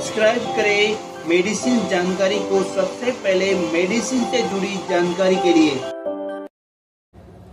Subscribe करें medicine जानकारी को सबसे पहले मेडिसिन से जुड़ी जानकारी के लिए।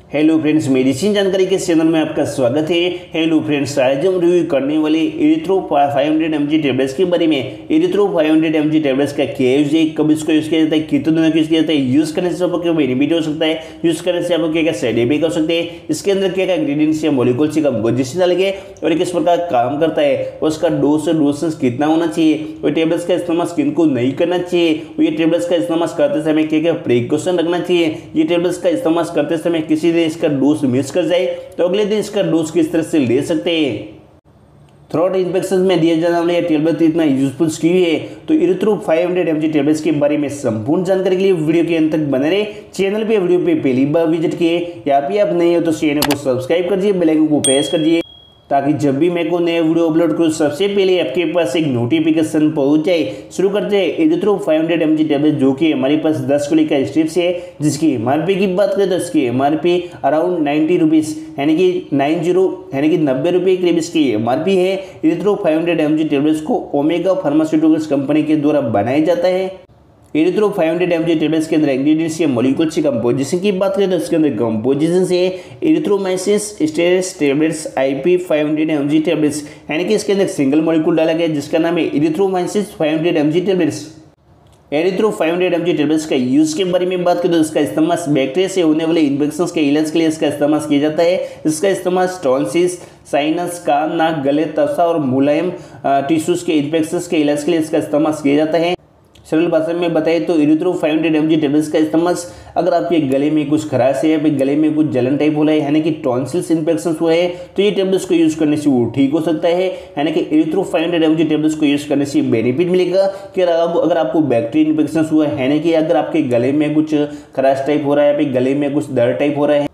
हेलो फ्रेंड्स मेडिसिन जानकारी के चैनल में आपका स्वागत है। हेलो फ्रेंड्स आज हम रिव्यू करने वाले इरिथ्रो 500 हंड्रेड एम टेबलेट्स के बारे में। इरिथ्रो 500 हंड्रेड एम टेबलेट्स का क्या यूज़ है, कब इसको यूज़ किया जाता है, कितने दिनों यूज़ किया जाता है यूज़ करने से आपको क्या बेनिफिट हो सकता है यूज़ करने से आपको क्या क्या साइड इफ़ेक्ट हो सकते हैं। इसके अंदर क्या क्या इंग्रीडियंट्स या मोलिकुल्स से कंपोजिशन अलगे और किस प्रकार काम करता है, उसका डोज और डोसेस कितना होना चाहिए, और टेबलेट्स का इस्तेमाल स्किन को नहीं करना चाहिए, और ये टेबलेट्स का इस्तेमाल करते समय क्या क्या प्रिकॉशन रखना चाहिए, ये टेबलेट्स का इस्तेमाल करते समय किसी ने इसका डोज मिस कर जाए तो अगले दिन इसका डोज किस तरह से ले सकते हैं? थ्रोट इन्फेक्शन में दिया जाने वाले टेबलेट इतना यूजफुल क्यों है तो इरिथ्रो 500 हंड्रेड एम टेबलेट्स के बारे में संपूर्ण जानकारी के लिए वीडियो के अंत तक बने रहे। चैनल पे वीडियो पे पहली बार विज़िट किए, या फिर आप नए हो तो चैनल को सब्सक्राइब कर दिए बेल आइकन को प्रेस कर दिए ताकि जब भी मैं को नया वीडियो अपलोड करूँ, सबसे पहले आपके पास एक नोटिफिकेशन पहुँच जाए। शुरू करते हैं erythro 500 hundred M G tablet जो कि हमारे पास 10 गोली का स्ट्रिप्स है, जिसकी एम आर पी की बात करें तो इसकी M R P around ninety rupees यानी कि नाइन ज़ीरो यानी कि नब्बे रुपये के करीब इसकी एम आर पी है। Erythro 500 hundred M G tablets को ओमेगा फार्मास्यूटिकल्स कंपनी के द्वारा बनाया जाता है। एरिथ्रो 500 हंड्रेड एम टेबलेट्स के अंदर इंग्रीडियंट्स या मोलिकुल्स की कंपोजिशन की बात करें तो इसके अंदर कंपोजिशन से erythromycin stearate tablets IP 500 hundred M G tablets यानी कि इसके अंदर सिंगल मोलिकुल डाला गया जिसका नाम है erythromycin 500 hundred M G tablets erythro 500 hundred M tablets का यूज़ के बारे में बात करें तो इसका इस्तेमाल बैक्टीरिया से होने वाले इन्फेक्शन के इलाज के लिए इसका इस्तेमाल किया जाता है। इसका इस्तेमाल स्टॉन्सिस साइनस कान, नाक, गले, तसा और मुलायम टिश्यूज के इन्फेक्शन के इलाज के लिए इसका इस्तेमाल किया जाता है। सरल भाषा में बताए तो erythro five hundred M G tablets का इस्तेमाल अगर आपके गले में कुछ खराश है या फिर गले में कुछ जलन टाइप हो रहा है, यानी कि टॉन्सिल्स इन्फेक्शन हुआ है तो ये टेबलेट्स को यूज़ करने से वो ठीक हो सकता है, यानी कि erythro five hundred M G tablets को यूज़ करने से बेनिफिट मिलेगा। कि अगर आपको बैक्टीरिया इन्फेक्शन हुआ है, यानी कि अगर आपके गले में कुछ खराश टाइप हो रहा है या फिर गले में कुछ दर्द टाइप हो रहा है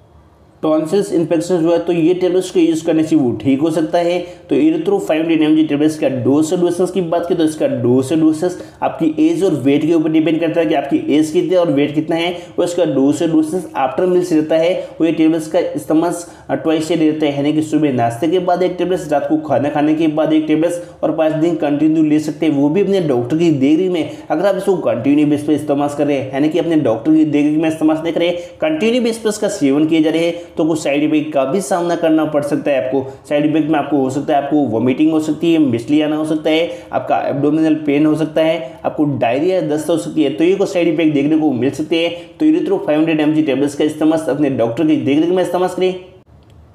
टॉन्सिल्स इन्फेक्शन हुआ है तो ये टेबलेट्स को यूज़ करने से वो ठीक हो सकता है। तो erythro five hundred M G tablets का डोज से डोसेस की बात करें तो इसका डोज से डोसेस आपकी एज और वेट के ऊपर डिपेंड करता है कि आपकी एज कितनी है और वेट कितना है। और इसका डोज से डोसेस आफ्टर मिल्स रहता है। वो ये टेबलेट्स का इस्तेमाल ट्वाइस से रहता है। यानी कि सुबह नाश्ते के बाद एक टेबलेट्स रात को खाना खाने के बाद एक टेबलेट्स और पाँच दिन कंटिन्यू ले सकते हैं। वो भी अपने डॉक्टर की देखरेख में, अगर आप इसको कंटिन्यू बेस पर इस्तेमाल कर रहे हैं। यानी कि अपने डॉक्टर की देखरेख में इस्तेमाल नहीं करें कंटिन्यू बेस पर इसका सेवन किए जा रहे हैं। तो कुछ साइड इफ़ेक्ट का भी सामना करना पड़ सकता है आपको। साइड इफ़ेक्ट में आपको हो सकता है, आपको वॉमिटिंग हो सकती है मिसली आना हो सकता है, आपका एब्डोमिनल पेन हो सकता है, आपको डायरिया दस्त हो सकती है तो ये कुछ साइड इफ़ेक्ट देखने को मिल सकते हैं। तो erythro five hundred M tablets का इस्तेमाल अपने डॉक्टर की देखरेख में इस्तेमाल करें।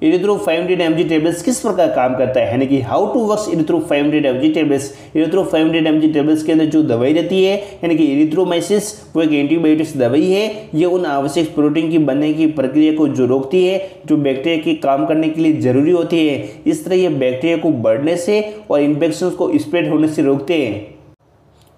इरिथ्रो 500 हंड्रेड एम टेबलेट्स किस प्रकार काम करता है? यानी कि how to work erythro 500 hundred M tablets erythro 500 hundred M tablets के अंदर जो दवाई रहती है, यानी कि इरिथ्रोमाइसिस वो एक एंटीबायोटिक्स दवाई है, ये उन आवश्यक प्रोटीन की बनने की प्रक्रिया को जो रोकती है, जो बैक्टीरिया के काम करने के लिए ज़रूरी होती है, इस तरह ये बैक्टीरिया को बढ़ने से और इन्फेक्शन को स्प्रेड होने से रोकते हैं।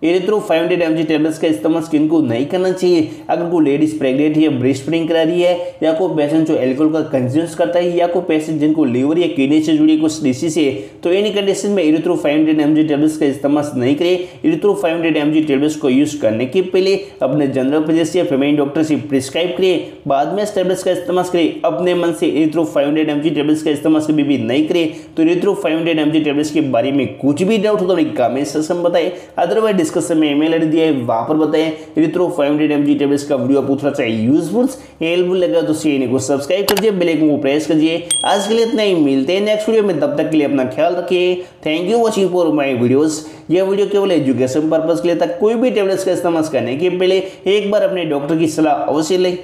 Erythro five hundred M tablets का इस्तेमाल स्किन को नहीं करना चाहिए। अगर कोई लेडीज़ प्रेग्नेंट है ब्रेस्ट फीडिंग करा रही है, या कोई पेशेंट जो एल्कोहल का कंज्यूम करता है, या कोई पेशेंट जिनको लीवर या किडनी से जुड़ी कुछ डिसीज है तो इन कंडीशन में एरिथ्रो 500 हंड्रेड एम टेबलेट्स का इस्तेमाल नहीं करें। Erythro five hundred M tablets को यूज़ करने के पहले अपने जनरल फिजिस्ट या फेमेन डॉक्टर से प्रिस्क्राइब करें। बाद में इस टेबलेट्स का इस्तेमाल करें। अपने मन से erythro five hundred M tablets का इस्तेमाल कभी भी नहीं करें। तो erythro five hundred M tablets के बारे में कुछ भी डाउट हो तो कमेंट सेक्शन बताएँ। अदरवाइज़ डिस्कशन में ईमेल दिया है, वहाँ पर बताएँ। इरिथ्रो 500 हंड्रेड एम टेबलेट्स का वीडियो आपको थोड़ा सा यूजफुल हेल्पफुल लगा तो चैनल को सब्सक्राइब कर दिए बेल आइकन को प्रेस कर दिए आज के लिए इतना ही, मिलते हैं नेक्स्ट वीडियो में, तब तक के लिए अपना ख्याल रखिए। Thank you watching for my videos यह वीडियो केवल एजुकेशन पर्पज के लिए था। कोई भी टेबलेट्स का इस्तेमाल करने के पहले एक बार अपने डॉक्टर की सलाह अवश्य लें।